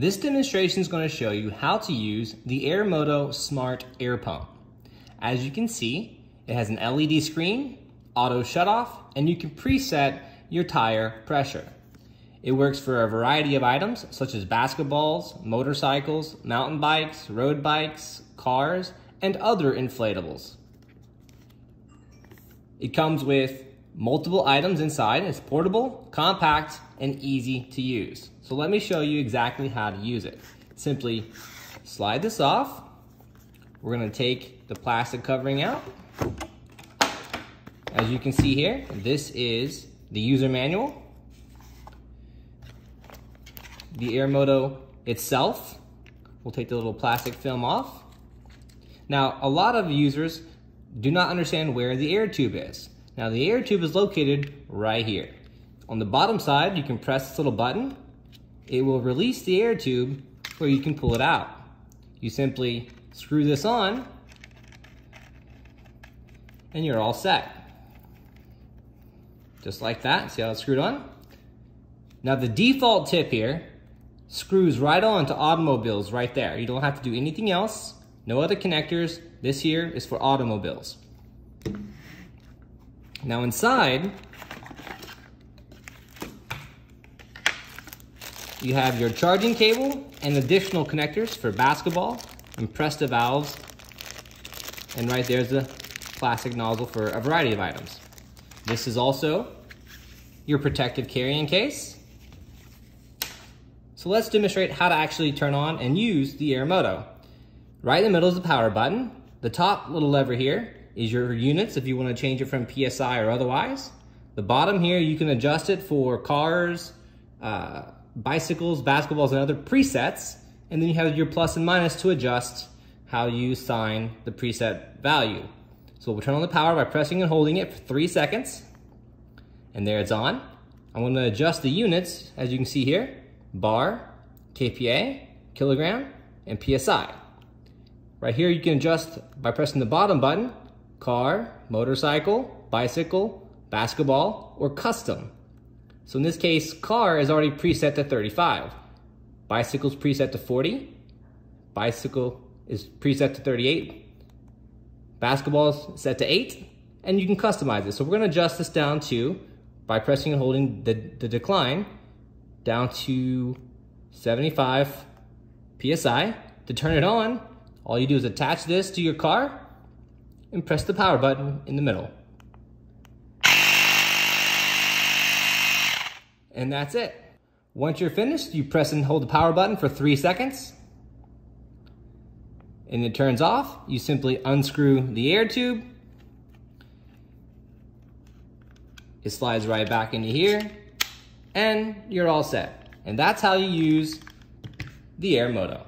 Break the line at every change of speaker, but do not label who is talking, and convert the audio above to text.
This demonstration is going to show you how to use the Airmoto Smart Air Pump. As you can see, it has an LED screen, auto shutoff, and you can preset your tire pressure. It works for a variety of items such as basketballs, motorcycles, mountain bikes, road bikes, cars, and other inflatables. It comes with multiple items inside. It's portable, compact, and easy to use. So let me show you exactly how to use it. Simply slide this off. We're gonna take the plastic covering out. As you can see here, this is the user manual. The Airmoto itself. We'll take the little plastic film off. Now, a lot of users do not understand where the air tube is. Now the air tube is located right here. On the bottom side, you can press this little button. It will release the air tube where you can pull it out. You simply screw this on and you're all set. Just like that, see how it's screwed on? Now the default tip here screws right on to automobiles right there. You don't have to do anything else. No other connectors. This here is for automobiles. Now inside, you have your charging cable and additional connectors for basketball and Presta valves. And right there's the plastic nozzle for a variety of items. This is also your protective carrying case. So let's demonstrate how to actually turn on and use the Airmoto. Right in the middle is the power button. The top little lever here is your units if you want to change it from PSI or otherwise. The bottom here, you can adjust it for cars, uh, bicycles, basketballs, and other presets. And then you have your plus and minus to adjust how you sign the preset value. So we'll turn on the power by pressing and holding it for three seconds. And there it's on. I'm gonna adjust the units, as you can see here, bar, KPA, kilogram, and PSI. Right here, you can adjust by pressing the bottom button car, motorcycle, bicycle, basketball, or custom. So in this case, car is already preset to 35. Bicycle's preset to 40. Bicycle is preset to 38. Basketball is set to 8. And you can customize it. So we're going to adjust this down to, by pressing and holding the, the decline, down to 75 PSI. To turn it on, all you do is attach this to your car and press the power button in the middle. And that's it. Once you're finished, you press and hold the power button for three seconds. And it turns off. You simply unscrew the air tube. It slides right back into here. And you're all set. And that's how you use the Airmoto.